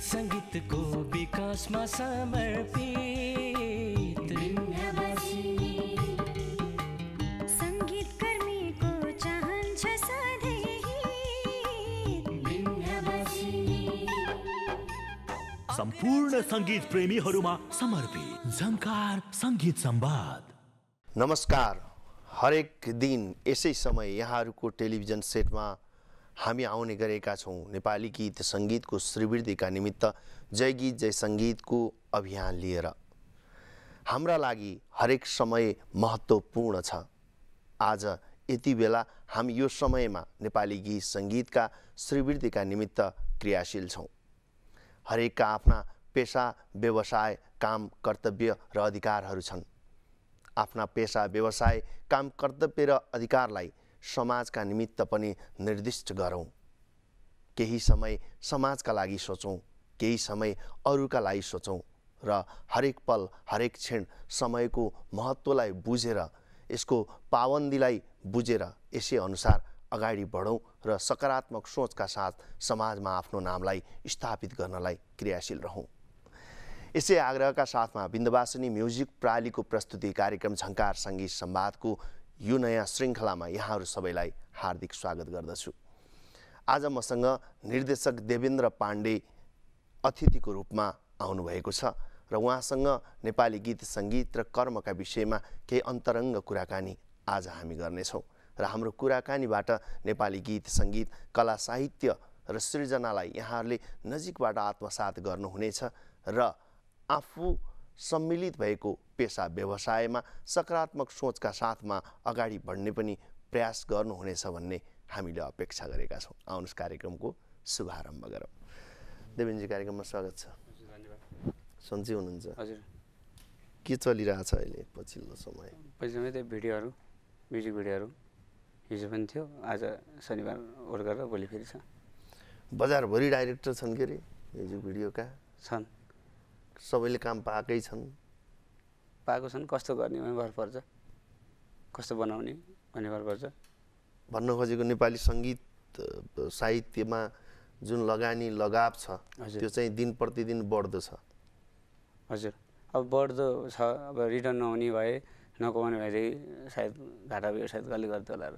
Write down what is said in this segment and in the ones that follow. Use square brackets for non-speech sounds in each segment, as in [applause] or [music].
सङ्गीतको विकासमा समर्पित। चाहन्छ सम्पूर्ण सङ्गीत प्रेमीहरूमा समर्पित। झङ्कार सङ्गीत संवाद। नमस्कार। हरेक दिन यसै समय यहाँहरूको टेलिभिजन सेटमा हामी आउने गरेका छौँ। नेपाली गीत सङ्गीतको श्रीवृद्धिका निमित्त जय गीत जय सङ्गीतको अभियान लिएर। हाम्रा लागि हरेक समय महत्त्वपूर्ण छ। आज यति बेला हामी यो समयमा नेपाली गीत सङ्गीतका श्रीवृद्धिका निमित्त क्रियाशील छौँ। हरेकका आफ्ना पेसा व्यवसाय काम कर्तव्य र अधिकारहरू छन्। आफ्ना पेसा व्यवसाय काम कर्तव्य र अधिकारलाई समाजका निमित्त पनि निर्दिष्ट गरौँ। केही समय समाजका लागि सोचौँ केही समय अरूका लागि सोचौँ र हरेक पल हरेक क्षण समयको महत्त्वलाई बुझेर यसको पाबन्दीलाई बुझेर यसै अनुसार अगाडि बढौँ र सकारात्मक सोचका साथ समाजमा आफ्नो नामलाई स्थापित गर्नलाई क्रियाशील रहौँ। यसै आग्रहका साथमा बिन्दवासिनी म्युजिक प्रालीको प्रस्तुति कार्यक्रम झङ्कार सङ्गीत संवादको यो नयाँ श्रृङ्खलामा यहाँहरू सबैलाई हार्दिक स्वागत गर्दछु। आज मसँग निर्देशक देवेन्द्र पाण्डे अतिथिको रूपमा आउनुभएको छ र उहाँसँग नेपाली गीत सङ्गीत र कर्मका विषयमा केही अन्तरङ्ग कुराकानी आज हामी गर्नेछौँ र हाम्रो कुराकानीबाट नेपाली गीत सङ्गीत कला साहित्य र सृजनालाई यहाँहरूले नजिकबाट आत्मसात गर्नुहुनेछ र आफू सम्मिलित भएको पेसा व्यवसायमा सकारात्मक सोचका साथमा अगाडि बढ्ने पनि प्रयास गर्नुहुनेछ भन्ने हामीले अपेक्षा गरेका छौँ। आउनुहोस् कार्यक्रमको शुभारम्भ गरौँ। देवेनजी कार्यक्रममा स्वागत छ। सन्चै हुनुहुन्छ? हजुर। के चलिरहेछ अहिले पछिल्लो समय? पछिसम्म त्यही भिडियोहरू म्युजिक भिडियोहरू हिजो पनि थियो आज शनिबार ओर गरेर भोलि फेरि छ। बजारभरि डाइरेक्टर छन् के अरे म्युजिक भिडियोका? छन्। सबैले काम पाएकै छन्। पाएको छन्। कस्तो गर्ने भने भर पर्छ। कस्तो बनाउने भन्ने भर पर्छ। भन्न खोजेको नेपाली सङ्गीत साहित्यमा जुन लगानी लगाव छ। त्यो चाहिँ दिन प्रतिदिन बढ्दो छ हजुर। अब बढ्दो छ अब रिटर्न नहुने भए नकमाउने भएदेखि सायद घाटा व्यवसाय कसले गर्थ्यो होला र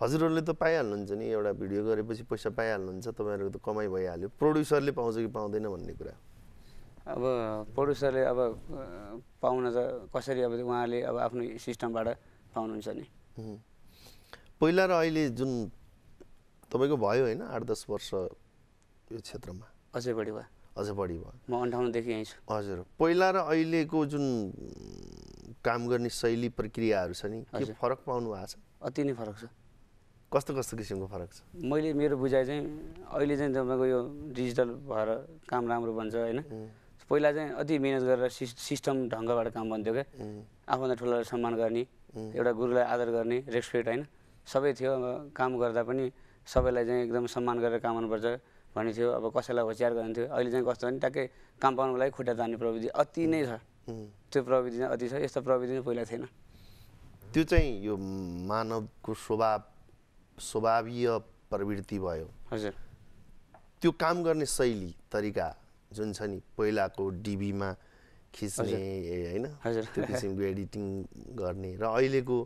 हजुरहरूले त पाइहाल्नुहुन्छ नि एउटा भिडियो गरेपछि पैसा पाइहाल्नुहुन्छ तपाईँहरूको त कमाइ भइहाल्यो। प्रड्युसरले पाउँछ कि पाउँदैन भन्ने कुरा। अब प्रड्युसरले अब पाउन त कसरी अब उहाँले अब आफ्नो सिस्टमबाट पाउनुहुन्छ नि। पहिला र अहिले जुन तपाईँको भयो होइन आठ दस वर्ष यो क्षेत्रमा? अझै बढी भयो। अझ बढी भयो। म अन्ठाउन्नदेखि यहीँ छु। हजुर। पहिला र अहिलेको जुन काम गर्ने शैली प्रक्रियाहरू छ नि के। फरक पाउनु भएको छ? अति नै फरक छ। कस्तो कस्तो किसिमको फरक छ? मैले मेरो बुझाइ चाहिँ अहिले चाहिँ तपाईँको यो डिजिटल भएर काम राम्रो बन्छ होइन। पहिला चाहिँ अति मिहिनेत गरेर सिस सिस्टम ढङ्गबाट काम बन्थ्यो क्या आफूभन्दा ठुलोलाई सम्मान गर्ने एउटा गुरुलाई आदर गर्ने रेस्पेक्ट होइन। सबै थियो अब काम गर्दा पनि सबैलाई चाहिँ एकदम सम्मान गरेर काम गर्नुपर्छ भन्ने थियो। अब कसैलाई होसियार गर्ने थियो। अहिले चाहिँ कस्तो भने ट्याक्कै काम पाउनुको लागि खुट्टा तान्ने प्रविधि अति नै छ। त्यो प्रविधि चाहिँ अति छ। यस्तो प्रविधि चाहिँ पहिला थिएन। त्यो चाहिँ यो मानवको स्वभाव स्वभावीय प्रवृत्ति भयो। हजुर। त्यो काम गर्ने शैली तरिका जुन छ नि पहिलाको डिबीमा खिच्ने होइन। त्यो किसिमको एडिटिङ गर्ने र अहिलेको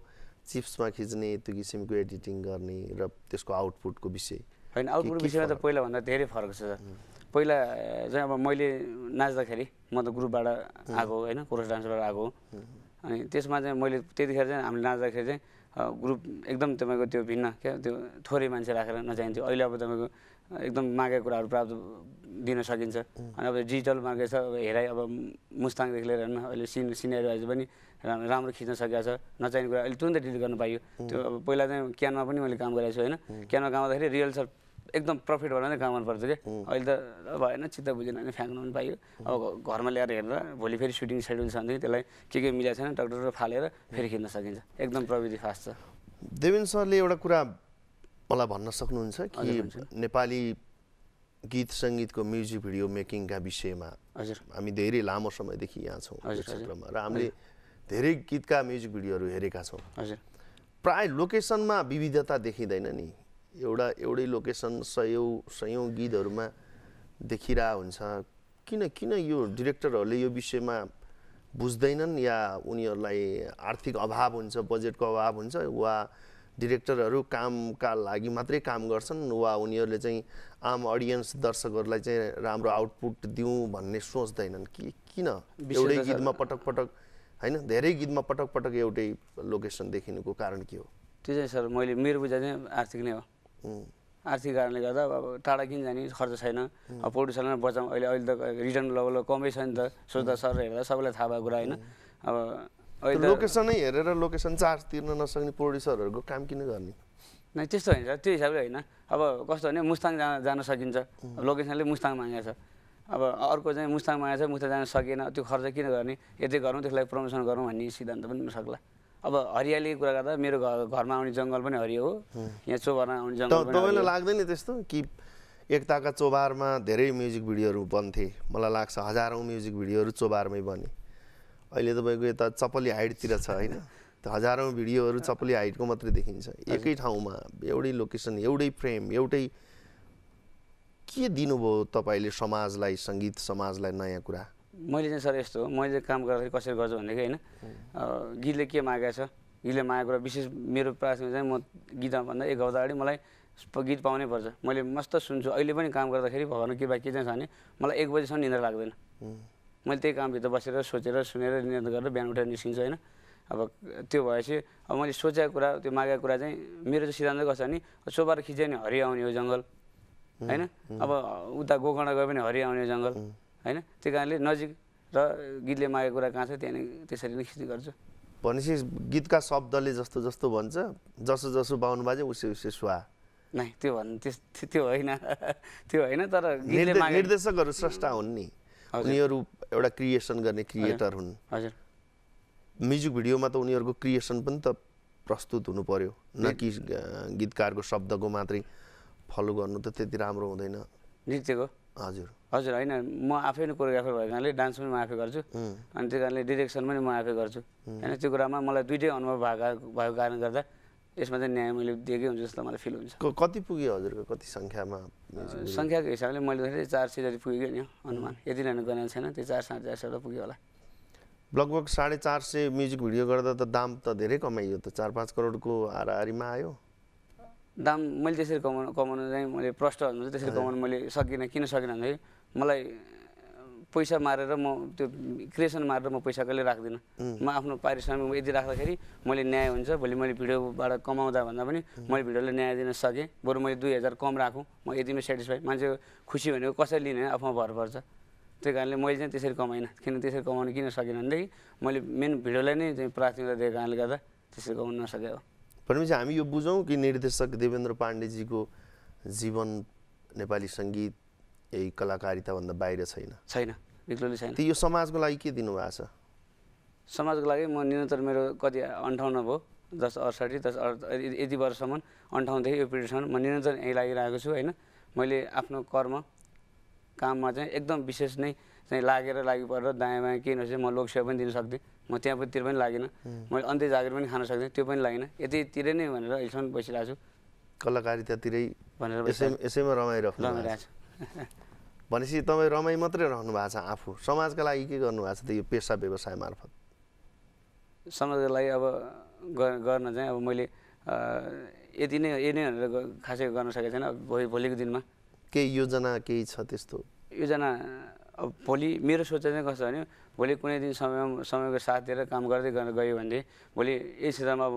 चिप्समा खिच्ने त्यो किसिमको एडिटिङ गर्ने र त्यसको आउटपुटको विषय होइन आउटपुट के विषयमा त? पहिलाभन्दा धेरै फरक छ पहिला चाहिँ अब मैले नाच्दाखेरि म त ग्रुपबाट आएको होइन? कोरस डान्सबाट आएको। अनि त्यसमा चाहिँ मैले त्यतिखेर चाहिँ हामीले नाच्दाखेरि चाहिँ ग्रुप एकदम तपाईँको त्यो भिन्न क्या? त्यो थोरै मान्छे राखेर नचाहिन्थ्यो। अहिले अब तपाईँको एकदम मागेको कुराहरू प्राप्त दिन सकिन्छ। अनि अब डिजिटल मार्केट छ अब हेराइ अब मुस्ताङदेखि लिएर हेर्नु अहिले सिन वाइज पनि राम्रो खिच्न सकेको छ नचाहिने कुरा अहिले तुरन्तै डिलिट गर्न पाइयो। त्यो अब पहिला चाहिँ क्यानमा पनि मैले काम गरेको छु होइन। क्यानमा काम गर्दाखेरि रियल सर एकदम प्रफिट भएर नै काम गर्नु पर्थ्यो कि अहिले त भएन चित्त बुझेन भने फ्याँक्नु पनि पाइयो। अब घरमा ल्याएर हेरेर भोलि फेरि सुटिङ सेड्युल छ भनेदेखि त्यसलाई के के मिलाएको छैन डक्टर फालेर फेरि खिच्न सकिन्छ। एकदम प्रविधि फास्ट छ। देवेन सरले एउटा कुरा मलाई भन्न सक्नुहुन्छ कि। नेपाली गीत सङ्गीतको म्युजिक भिडियो मेकिङका विषयमा हजुर। हामी धेरै लामो समयदेखि यहाँ छौँ। क्षेत्रमा र हामीले धेरै गीतका म्युजिक भिडियोहरू हेरेका छौँ। हजुर। प्राय लोकेसनमा विविधता देखिँदैन नि। एउटा एउटै लोकेसन सयौँ सयौँ गीतहरूमा देखिरह हुन्छ। किन किन यो डिरेक्टरहरूले यो विषयमा बुझ्दैनन् या उनीहरूलाई आर्थिक अभाव हुन्छ बजेटको अभाव हुन्छ वा डिरेक्टरहरू कामका लागि मात्रै काम गर्छन् वा उनीहरूले चाहिँ आम अडियन्स दर्शकहरूलाई चाहिँ राम्रो आउटपुट दिउँ भन्ने सोच्दैनन्। कि किन? एउटै गीतमा पटक पटक होइन? धेरै गीतमा पटक पटक एउटै लोकेसन देखिनुको कारण के हो? त्यो चाहिँ सर मैले मेरो बुझाइ चाहिँ आर्थिक नै हो। आर्थिक कारणले गर्दा अब टाढा किन जाने खर्च छैन। अब प्रड्युसरलाई बचाउँ। अहिले अहिले त रिटर्न लेभल कमै छ नि त। सोच्दा सर हेर्दा सबैलाई थाहा भएको कुरा होइन? अब लोकेसनै हेरेर लोकेसन चार्ज तिर्न नसक्ने प्रड्युसरहरूको काम किन गर्ने? नै त्यस्तो होइन त्यो हिसाबले होइन। अब कस्तो भने मुस्ताङ जान जान सकिन्छ। लोकेसनले मुस्ताङ मागेको छ। अब अर्को चाहिँ मुस्ताङ मागेको छ मुस्ताङ जान सकिएन त्यो खर्च किन गर्ने? यतै गरौँ त्यसलाई प्रमोसन गरौँ भन्ने सिद्धान्त पनि हुनसक्ला अब हरियालीको कुरा गर्दा मेरो घर घरमा आउने जङ्गल पनि हरियो हो। यहाँ चोबरमा आउने जङ्गल तपाईँलाई। लाग्दैन त्यस्तो कि एकताका चोबारमा धेरै म्युजिक भिडियोहरू बन्थे? मलाई लाग्छ हजारौँ म्युजिक भिडियोहरू चोबारमै बने। अहिले तपाईँको यता चपली हाइटतिर छ होइन? त्यो हजारौँ भिडियोहरू चपली हाइटको मात्रै देखिन्छ। एकै ठाउँमा एउटै लोकेसन एउटै फ्रेम एउटै के दिनुभयो तपाईँले समाजलाई सङ्गीत समाजलाई नयाँ कुरा? मैले चाहिँ सर यस्तो हो मैले काम गर्दाखेरि कसरी गर्छु भनेदेखि होइन गीतले के मागेको छ? गीतले मागेको कुरा विशेष मेरो प्राथमिक चाहिँ म गीतमा भन्दा एक हप्ता अगाडि मलाई गीत पाउनै पर्छ। मैले मस्त सुन्छु। अहिले पनि काम गर्दाखेरि भगवान् कृपा के चाहिँ छ भने मलाई एक बजीसम्म निन्द्रा लाग्दैन। मैले त्यही कामभित्र बसेर सोचेर सुनेर नियन्त्रण गरेर बिहान उठेर निस्किन्छु होइन? अब त्यो भएपछि अब मैले सोचेको कुरा त्यो मागेको कुरा चाहिँ मेरो चाहिँ सिद्धान्त कस्तो छ भने चोबार खिच्यो भने हरियो आउने हो जङ्गल होइन? अब उता गोकर्ण गयो भने हरियो आउने हो जङ्गल होइन? त्यो कारणले नजिक र गीतले मागेको कुरा कहाँ छ त्यहाँ नै त्यसरी नै खिच्ने गर्छु। भनेपछि गीतका शब्दले जस्तो जस्तो भन्छ जसो जसो बाहुनु बाजे उसे उसे सुहा नै त्यो भन्नु त्यो होइन [laughs] त्यो होइन तर निर्देशकहरू स्रष्टा हुन् नि। उनीहरू एउटा क्रिएसन गर्ने क्रिएटर हुन्। हजुर। म्युजिक भिडियोमा त उनीहरूको क्रिएसन पनि त प्रस्तुत हुनु पर्यो। न कि गीतकारको शब्दको मात्रै फलो गर्नु त त्यति राम्रो हुँदैन। नृत्यको? हजुर। हजुर होइन। म आफै नै कोरियोग्राफर भएको कारणले डान्स पनि म आफै गर्छु। अनि त्यो कारणले डिरेक्सन पनि म आफै गर्छु। होइन त्यो कुरामा मलाई दुइटै अनुभव भएको भएको कारणले गर्दा यसमा चाहिँ न्याय मैले दिएकै हुन्छ जस्तो मलाई फिल हुन्छ। कति पुग्यो हजुरको कति सङ्ख्यामा? सङ्ख्याको हिसाबले मैले देखेँ चार सय जति पुगेको नि अनुमान। यति नै गनेको छैन त्यो चार साढे चार सय पुग्यो होला। लगभग साढे चार सय म्युजिक भिडियो गर्दा त दाम त धेरै कमाइयो त चार पाँच करोडको हाराहारीमा आयो? दाम मैले त्यसरी कमाउनु कमाउनु चाहिँ मैले प्रष्ट भन्नु त्यसरी कमाउनु मैले सकिनँ किन सकिनँ भन्दाखेरि मलाई पैसा मारेर म त्यो क्रिएसन मारेर म पैसा कहिले राख्दिनँ। म आफ्नो पारिश्रमिक यदि राख्दाखेरि मैले न्याय हुन्छ भोलि मैले भिडियोबाट कमाउँदा भन्दा पनि मैले भिडियोलाई न्याय दिन सकेँ बरु मैले दुई हजार कम राखौँ म यतिमै सेटिस्फाई मान्छेको खुसी भनेको कसरी लिने आफूमा भर पर्छ। त्यही कारणले मैले चाहिँ त्यसरी कमाइनँ किन त्यसरी कमाउनु किन सकिनँ भनेदेखि मैले मेन भिडियोलाई नै चाहिँ प्राथमिकता दिएको कारणले गर्दा त्यसरी कमाउनु नसके हो भनेपछि हामी यो बुझौँ कि निर्देशक देवेन्द्र पाण्डेजीको जीवन नेपाली सङ्गीत यही कलाकारिताभन्दा बाहिर छैन। छैन एक्लोले छैन। त्यो यो समाजको लागि के दिनुभएको छ? समाजको लागि म निरन्तर मेरो कति अन्ठाउन्न भयो दस अडसाठी दस यति- वर्षसम्म अन्ठाउन्नदेखि यो पिरियडसम्म म निरन्तर यहीँ लागिरहेको छु होइन? मैले आफ्नो कर्म काममा चाहिँ एकदम विशेष नै चाहिँ लागेर लागि परेर दायाँ बायाँ केही नसके म लोकसेवा पनि दिन सक्थेँ म त्यहाँ पनि तिर पनि लागिनँ। मैले अन्त्य जागिर पनि खान सक्थेँ त्यो पनि लागिनँ। यतितिर नै भनेर अहिलेसम्म बसिरहेको छु। कलाकारितातिरै भनेर यसै यसैमा रमाइराख्नु भएको छ। [laughs] भनेपछि तपाईँ रमाइ मात्रै रहनु भएको छ आफू। समाजका लागि के गर्नु भएको छ त यो पेसा व्यवसाय मार्फत? समाजको लागि अब गर्न चाहिँ अब मैले यति नै यही नै भनेर खासै गर्न सकेको छैन। भोलि भोलिको दिनमा। केही योजना केही छ त्यस्तो? योजना अब भोलि मेरो सोचाइ चाहिँ कस्तो भने भोलि कुनै दिन समयमा समयको साथ दिएर काम गर्दै गर्न गयो भने भोलि यही क्षेत्रमा अब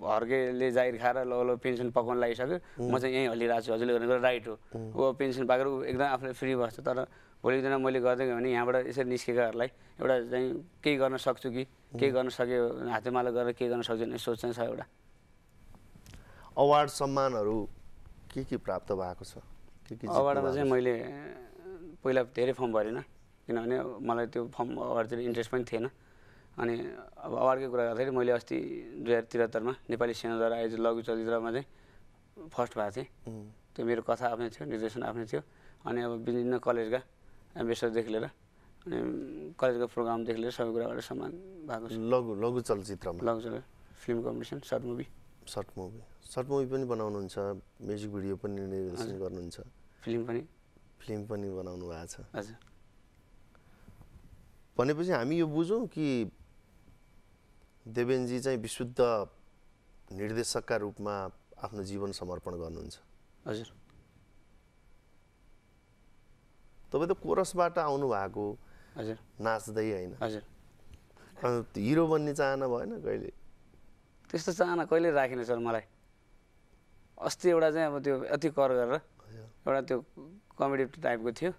हर्केले जागिर खाएर ल ल पेन्सन पकाउन लागिसक्यो। म चाहिँ यहीँ हल्लिरहेको छु हजुरले भनेको राइट हो। ऊ पेन्सन पाएर ऊ एकदम आफूले फ्री बस्छ। तर भोलिको दिनमा मैले गर्दै गएँ भने यहाँबाट यसरी निस्केकाहरूलाई एउटा चाहिँ केही गर्न सक्छु कि? केही गर्न सक्यो हातेमालो गरेर केही गर्न सक्छु भन्ने सोच चाहिँ छ एउटा। अवार्ड सम्मानहरू के के प्राप्त भएको छ? के के जित्नु अवार्डमा चाहिँ? मैले पहिला धेरै फर्म भरिनँ किनभने मलाई त्यो फर्म अवार्डतिर इन्ट्रेस्ट पनि थिएन। अनि अब अवार्डकै कुरा गर्दाखेरि मैले अस्ति दुई हजार त्रिहत्तरमा नेपाली सेनाद्वारा आयोजित लघु चलचित्रमा चाहिँ फर्स्ट भएको थिएँ। त्यो मेरो कथा आफ्नै थियो निर्देशन आफ्नै थियो। अनि अब विभिन्न कलेजका एम्बेसडरदेखि लिएर अनि कलेजको प्रोग्रामदेखि लिएर सबै कुराबाट सम्मान भएको छ। लघु लघु चलचित्रमा? लघु चल film competition short movie. Short movie. Short movie पनि बनाउनुहुन्छ म्युजिक भिडियो पनि निर्देशन गर्नुहुन्छ। फिल्म पनि फिल्म पनि बनाउनु भएको छ। हजुर। भनेपछि हामी यो बुझौँ कि देवेनजी चाहिँ विशुद्ध निर्देशकका रूपमा आफ्नो जीवन समर्पण गर्नुहुन्छ। हजुर। तपाईँ त कोरसबाट आउनु भएको हजुर। नाच्दै होइन। हजुर। हिरो बन्ने चाहना भएन कहिले? त्यस्तो चाहना कहिले राखिनँ सर मलाई। अस्ति एउटा चाहिँ अब त्यो अति कर गरेर एउटा त्यो कमेडी टाइपको थियो।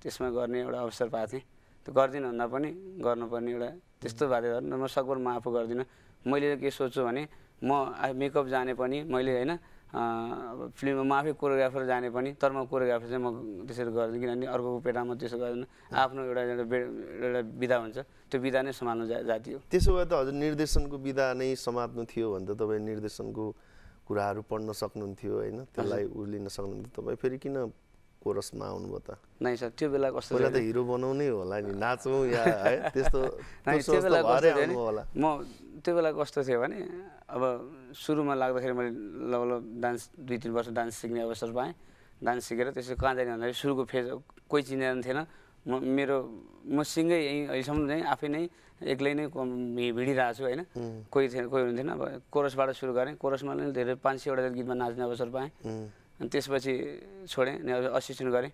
त्यसमा गर्ने एउटा अवसर पाएको थिएँ। त्यो गर्दिनँ भन्दा पनि गर्नुपर्ने एउटा त्यस्तो भएको थियो। म सकभर म आफू गर्दिनँ। मैले के सोच्छु भने म मेकअप जाने पनि मैले होइन अब फिल्ममा म आफै कोरियोग्राफर जाने पनि तर म कोरियोग्राफर चाहिँ म त्यसरी गर्दिनँ। किनभने अर्को पेटामा त्यसो गर्दैन। आफ्नो एउटा एउटा विधा हुन्छ। त्यो विधा नै सम्हाल्नु जा जाति हो। त्यसो भए त हजुर निर्देशनको विधा नै समात्नु थियो भने त तपाईँ निर्देशनको कुराहरू पढ्न सक्नुहुन्थ्यो होइन? त्यसलाई उर्लिन सक्नुहुन्थ्यो। तपाईँ फेरि किन कोरसमा आउनुभयो त? नै सर त्यो बेला कस्तो पहिला त हिरो बनाउनै होला नि नाचौँ या है? त्यस्तो [laughs] होला। म त्यो बेला कस्तो थियो भने अब सुरुमा लाग्दाखेरि मैले लग लग डान्स दुई तिन वर्ष डान्स सिक्ने अवसर पाएँ। डान्स सिकेर त्यसपछि कहाँ जाने भन्दाखेरि सुरुको फेज कोही चिनेर थिएन। म मेरो म सिङ्गै यहीँ अहिलेसम्म चाहिँ आफै नै एक्लै नै भिडिरहेको छु होइन? कोही थिएन कोही हुन्थेन। अब कोरसबाट सुरु गरेँ। कोरसमा नै धेरै पाँच सयवटा गीतमा नाच्ने अवसर पाएँ। अनि त्यसपछि छोडेँ अनि असिस्टेन्ट गरेँ।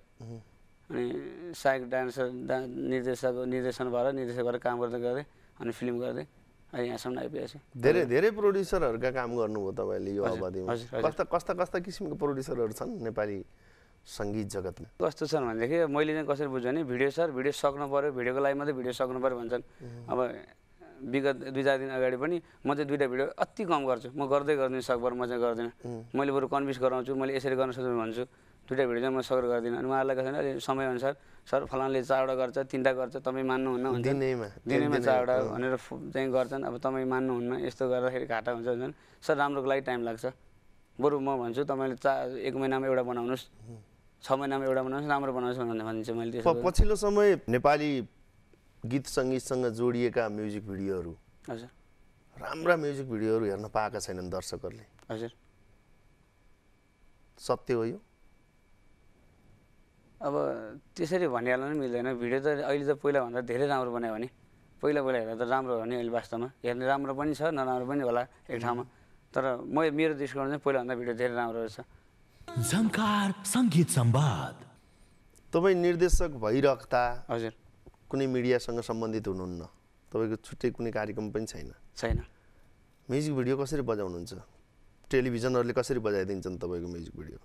अनि सहायक डान्सर डा निर्देशक निर्देशन भएर निर्देशक भएर काम गर्दै गर्दै अनि फिल्म गर्दै अहिले यहाँसम्म आइपुगेको छु। धेरै धेरै प्रोड्युसरहरूका काम गर्नुभयो तपाईँले यो अवधिमा। कस्ता कस्ता कस्ता किसिमको प्रोड्युसरहरू छन् नेपाली सङ्गीत जगतमा। कस्तो छन् भनेदेखि मैले चाहिँ कसरी बुझ्छु भने भिडियो सर भिडियो सक्नु पऱ्यो भिडियोको लागि मात्रै भिडियो सक्नु पऱ्यो भन्छन्। अब विगत दुई चार दिन अगाडि पनि म चाहिँ दुइटा भिडियो अति कम गर्छु। म गर्दै गर्दिनँ सकभर म चाहिँ गर्दिनँ। मैले बरु कन्भिन्स गराउँछु मैले यसरी गर्न सक्छु भन्छु दुइटा भिडियो चाहिँ म सकर गर्दिनँ। अनि उहाँहरूलाई कसैले अलि समयअनुसार सर फलानले चारवटा गर्छ तिनवटा गर्छ तपाईँ मान्नुहुन्न दिनैमा, दिनैमा चारवटा। भनेर चाहिँ गर्छन्। अब तपाईँ मान्नुहुन्न यस्तो गर्दाखेरि घाटा हुन्छ भन्छन्। सर राम्रोको लागि टाइम लाग्छ। बरु म भन्छु तपाईँले चा एक महिनामा एउटा बनाउनुहोस्। छ महिनामा एउटा बनाउनुहोस् राम्रो बनाउनुहोस् भनेर भनिन्छ मैले त्यसो प- पछिल्लो समय नेपाली गीत सङ्गीतसँग जोडिएका म्युजिक भिडियोहरू। हजुर। राम्रा म्युजिक भिडियोहरू हेर्न पाएका छैनन् दर्शकहरूले। हजुर। सत्य हो यो? अब त्यसरी भनिहाल्न पनि मिल्दैन। भिडियो त अहिले त पहिलाभन्दा धेरै राम्रो बनायो भने पहिला पहिला हेर्दा त राम्रो हो नि अहिले वास्तवमा। हेर्ने राम्रो पनि छ नराम्रो पनि होला एक ठाउँमा। तर म मेरो दृष्टिकोण चाहिँ पहिलाभन्दा भिडियो धेरै राम्रो रहेछ। झङ्कार सङ्गीत संवाद तपाईँ निर्देशक भइरहँदा हजुर। कुनै मिडियासँग सम्बन्धित हुनुहुन्न? तपाईँको छुट्टै कुनै कार्यक्रम पनि छैन? छैन। म्युजिक भिडियो कसरी बजाउनुहुन्छ? टेलिभिजनहरूले कसरी बजाइदिन्छन् तपाईँको म्युजिक भिडियो?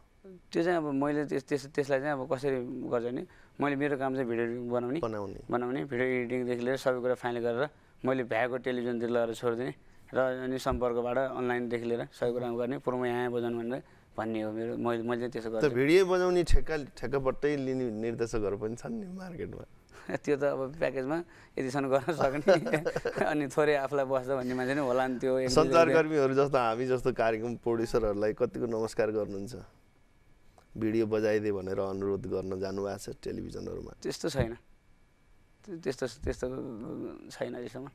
त्यो चाहिँ अब मैले त्यस त्यस त्यसलाई चाहिँ अब कसरी गर्छु भने मैले मेरो काम चाहिँ भिडियो बनाउने। बनाउने। बनाउने भिडियो एडिटिङदेखि लिएर सबै कुरा फाइनल गरेर मैले भ्याएको टेलिभिजनतिर लगेर छोडिदिने र अनि सम्पर्कबाट अनलाइनदेखि लिएर सबै कुरा गर्ने प्रोमो यहाँ बजाउनु भनेर भन्ने हो मेरो मैले मैले त्यसो गर्छु भिडियो बजाउने ठेक्का ठेक्कापट्टै लिने निर्देशकहरू पनि छन् नि मार्केटमा। [laughs] त्यो त अब प्याकेजमा यतिसम्म गर्न सक्ने। [laughs] अनि थोरै आफूलाई बस्छ भन्ने मान्छे नै होला नि त्यो। सञ्चारकर्मीहरू जस्तो हामी जस्तो कार्यक्रम प्रोड्युसरहरूलाई कतिको नमस्कार गर्नुहुन्छ? भिडियो बजाइदे भनेर अनुरोध गर्न जानुभएको छ टेलिभिजनहरूमा। त्यस्तो छैन। त्यो- त्यस्तो त्यस्तो छैन अहिलेसम्म।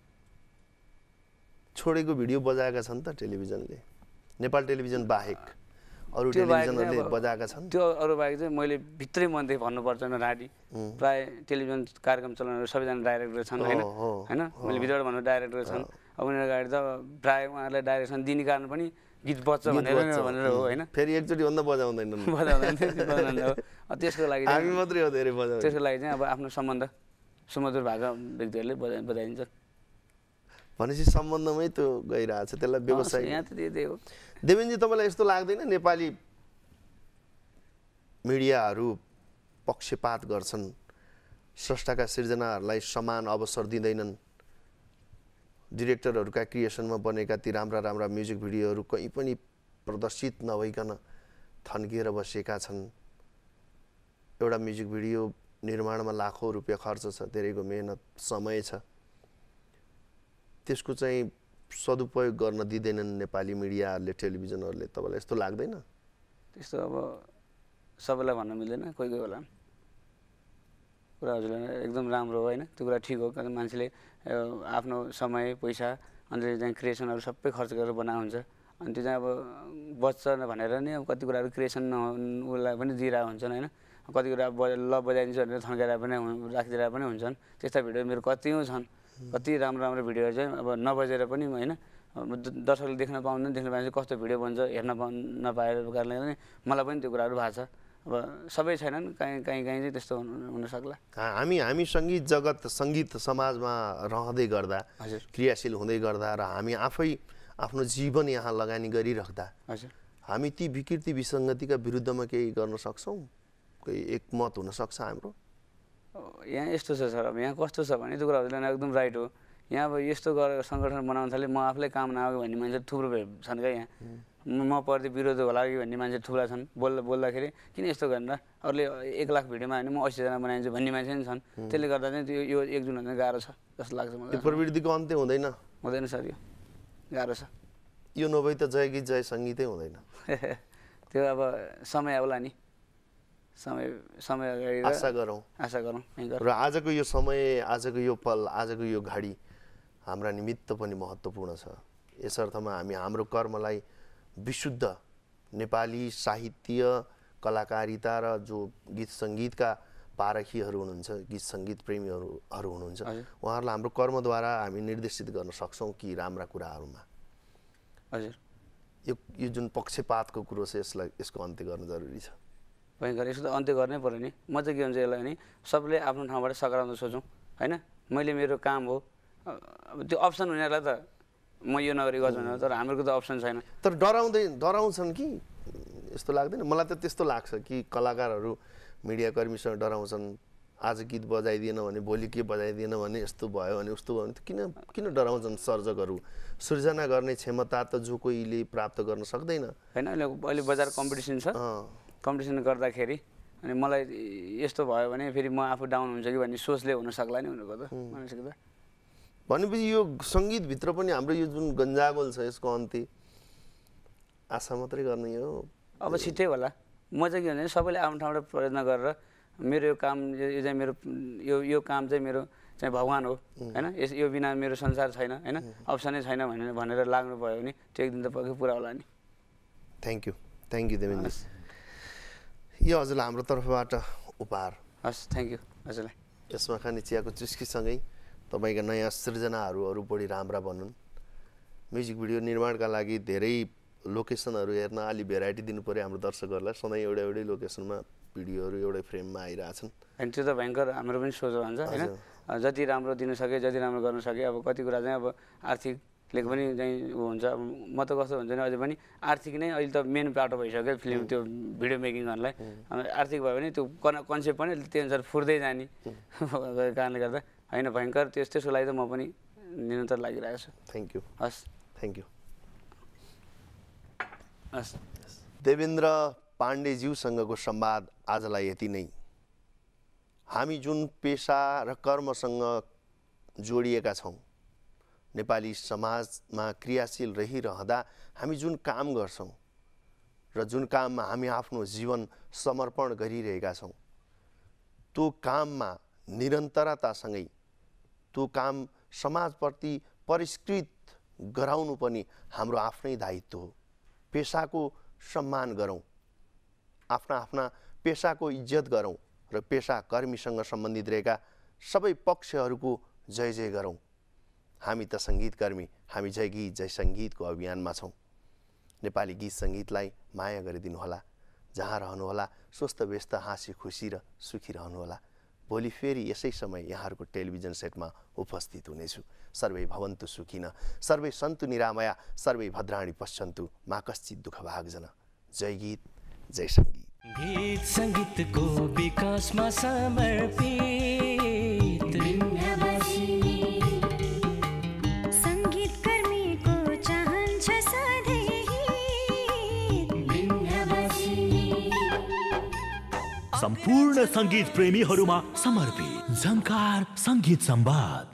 छोडेको भिडियो बजाएका छन् त टेलिभिजनले। नेपाल टेलिभिजन बाहेक। अरू टेलिभिजनहरूले बजाएका छन्। त्यो अरू बाहेक चाहिँ मैले भित्रै मनदेखि भन्नुपर्छ राडी। प्राय टेलिभिजन कार्यक्रम चलाउनेहरू सबैजना डाइरेक्टर छन् होइन। होइन? मैले भित्रबाट भन्नु डाइरेक्टर छन्। अब उनीहरू अगाडि त प्राय उहाँहरूलाई डाइरेक्सन दिने कारण पनि गीत बज्छ भनेर। भनेर हो होइन? फेरि एकचोटि भन्दा बजाउँदैन। [laughs] त्यसको लागि चाहिँ- हामी मात्रै हो धेरै बजाउने। त्यसको लागि चाहिँ अब आफ्नो सम्बन्ध सुमधुर भएको व्यक्तिहरूले बजा बजाइन्छ। भनेपछि सम्बन्धमै त्यो गइरहेछ त्यसलाई व्यवसाय यहाँ त त्यही हो। देवेनजी तपाईँलाई यस्तो लाग्दैन? नेपाली मिडियाहरू पक्षपात गर्छन् स्रष्टाका सिर्जनाहरूलाई समान अवसर दिँदैनन्। डिरेक्टरहरूका क्रिएसनमा बनेका ती राम्रा राम्रा म्युजिक भिडियोहरू कहीँ पनि प्रदर्शित नभइकन थन्किएर बसेका छन्। एउटा म्युजिक भिडियो निर्माणमा लाखौँ रुपियाँ खर्च छ धेरैको मेहनत समय छ। त्यसको चाहिँ सदुपयोग गर्न दिँदैनन् नेपाली मिडियाहरूले टेलिभिजनहरूले तपाईँलाई यस्तो लाग्दैन? त्यस्तो अब सबैलाई भन्न मिल्दैन कोही कोही बेला। कुरा एकदम राम्रो हो होइन? त्यो कुरा ठिक हो कारण मान्छेले आफ्नो समय पैसा अन्त चाहिँ क्रिएसनहरू सबै खर्च गरेर बनाएको हुन्छ। अनि त्यो चाहिँ अब बच्छ भनेर नि अब कति कुराहरू क्रिएसन नहुनुलाई पनि दिइरहेको हुन्छन् होइन? कति कुरा ल बजाइदिन्छु भनेर थन्काएर पनि राखिदिएर पनि हुन्छन्। त्यस्ता भिडियो मेरो कतिौँ छन्। कति राम्रो राम्रो भिडियोहरू चाहिँ अब नबजेर पनि होइन दर्शकले देख्न पाउँदैन देख्न पाएपछि कस्तो भिडियो बन्छ हेर्न पाउ नपाएको कारणले गर्दा मलाई पनि त्यो कुराहरू भएको छ। अब सबै छैनन् काहीँ काहीँ काहीँ चाहिँ त्यस्तो हुन हुनसक्ला हामी हामी सङ्गीत जगत सङ्गीत समाजमा रहँदै गर्दा हजुर। क्रियाशील हुँदै गर्दा र हामी आफै आफ्नो जीवन यहाँ लगानी गरिराख्दा हजुर। हामी ती विकृति विसङ्गतिका विरुद्धमा केही गर्न सक्छौँ? कोही एकमत हुनसक्छ हाम्रो? यहाँ यस्तो छ सर अब यहाँ कस्तो छ भने त्यो कुरा हजुरले एकदम राइट हो। यहाँ अब यस्तो गरेर सङ्गठन बनाउन थालेँ म आफूलाई काम नआएको भन्ने मान्छे थुप्रो छन् क्या यहाँ। म प्रति विरोध होला कि भन्ने मान्छे थुप्रा छन् बोल्दा बोल्दाखेरि किन यस्तो गरेर अरूले एक लाख भिडियोमा भने म असीजना बनाइदिन्छु भन्ने मान्छे पनि छन्। त्यसले गर्दा चाहिँ त्यो यो एक जुन गाह्रो छ जस्तो लाग्छ मलाई। प्रवृत्तिको अन्त्य हुँदैन। हुँदैन सर यो। गाह्रो छ। यो नभए त जय गीत जय सङ्गीतै हुँदैन। [laughs] त्यो अब समय आउला नि। समय समय अगाडि आशा गरौँ। आशा गरौँ। र आजको यो समय आजको यो पल आजको यो घडी हाम्रा निमित्त पनि महत्त्वपूर्ण छ। यस अर्थमा हामी हाम्रो कर्मलाई विशुद्ध नेपाली साहित्य कलाकारिता र जो गीत सङ्गीतका पारखीहरू हुनुहुन्छ गीत सङ्गीत प्रेमीहरू हरू हुनुहुन्छ। उहाँहरूलाई हाम्रो कर्मद्वारा हामी निर्देशित गर्न सक्छौँ कि राम्रा कुराहरूमा। हजुर। यो यो जुन पक्षपातको कुरो छ यसलाई यसको अन्त्य गर्न जरुरी छ। भयङ्कर यसो त अन्त्य गर्नै पऱ्यो नि। म चाहिँ के हुन्छ यसलाई नि? सबले आफ्नो ठाउँबाट सकारात्मक सोचौँ होइन? मैले मेरो काम हो। अब त्यो अप्सन हुनेहरूलाई त म यो नगरी गर्छु भनेर तर हाम्रो त अप्सन छैन। तर डराउँदै डराउँछन् कि? यस्तो लाग्दैन? मलाई त त्यस्तो लाग्छ कि कलाकारहरू मिडियाकर्मीसँग डराउँछन्। आज गीत बजाइदिएन भने भोलि के बजाइदिएन भने यस्तो भयो भने उस्तो भयो भने किन किन डराउँछन् सर्जकहरू? सृजना गर्ने क्षमता त जो कोहीले प्राप्त गर्न सक्दैन। होइन अहिले बजार कम्पिटिसन छ। कम्पिटिसन गर्दाखेरि अनि मलाई यस्तो भयो भने फेरि म आफू डाउन हुन्छ कि भन्ने सोचले हुनसक्ला नि हुनुको त। मानसिक त। भनेपछि यो सङ्गीतभित्र पनि हाम्रो यो जुन गन्जागोल छ यसको अन्त्य आशा मात्रै गर्ने हो। अब छिट्टै होला। म चाहिँ के भने सबैले आफ्नो ठाउँबाट प्रयत्न गरेर मेरो यो काम यो चाहिँ मेरो यो यो काम चाहिँ मेरो चाहिँ भगवान् हो होइन? यस यो बिना मेरो संसार छैन होइन? अप्सनै छैन भनेर भनेर लाग्नु भयो भने त्यो एक दिन त पक्कै पुरा होला नि। Thank you thank you Devendra यो हजुरलाई हाम्रो तर्फबाट उपहार। हस् थ्याङ्क यू हजुरलाई। यसमा खाने चियाको चुस्कीसँगै तपाईँका नयाँ सृजनाहरू अरू बढी राम्रा बनुन्। म्युजिक भिडियो निर्माणका लागि धेरै लोकेसनहरू हेर्न अलि भेराइटी दिनु पऱ्यो हाम्रो दर्शकहरूलाई। सधैँ एउटा एउटै लोकेसनमा भिडियोहरू एउटै फ्रेममा आइरहेछन्। अनि त्यो त भयङ्कर हाम्रो पनि सोच हुन्छ होइन? जति राम्रो दिन सके जति राम्रो गर्न सके अब कति कुरा चाहिँ अब आर्थिकले पनि चाहिँ ऊ हुन्छ। म त कस्तो हुन्छ भने अझै पनि आर्थिक नै अहिले त मेन बाटो भइसक्यो फिल्म त्यो भिडियो मेकिङ गर्नलाई। अनि आर्थिक भयो भने त्यो कन कन्सेप्ट पनि त्यो अनुसार फुर्दै जाने। [laughs] कारणले गर्दा होइन भयङ्कर त्यस त्यसको लागि त म पनि निरन्तर लागिरहेको छु। थ्याङ्क यू हस्। थ्याङ्क यू हस्। देवेन्द्र पाण्डेज्यूसँगको संवाद आजलाई यति नै। हामी जुन पेसा र कर्मसँग जोडिएका छौँ नेपाली समाजमा क्रियाशील रहिरहँदा हामी जुन काम गर्छौँ र जुन काममा हामी आफ्नो जीवन समर्पण गरिरहेका छौँ त्यो काममा निरन्तरतासँगै त्यो काम समाजप्रति परिष्कृत गराउनु पनि हाम्रो आफ्नै दायित्व हो। पेसाको सम्मान गरौँ आफ्ना आफ्ना पेसाको इज्जत गरौँ र पेसा कर्मीसँग सम्बन्धित रहेका सबै पक्षहरूको जय जय गरौँ। हामी त सङ्गीतकर्मी हामी जय गीत जय सङ्गीतको अभियानमा छौँ। नेपाली गीत सङ्गीतलाई माया गरिदिनुहोला जहाँ रहनुहोला स्वस्थ व्यस्त हाँसी खुसी र सुखी रहनुहोला भोलि फेरि यसै समय यहाँहरूको टेलिभिजन सेटमा उपस्थित हुनेछु। सर्वै भवन्तु सुखिन सर्वै सन्तु निरामया सर्वै भद्राणी पश्यन्तु मा कश्चित दुःख भागजन। जय गीत जय सङ्गीत। गीत सङ्गीतको विकासमा समर्पित। सम्पूर्ण सङ्गीत प्रेमीहरूमा समर्पित झङ्कार संगीत संवाद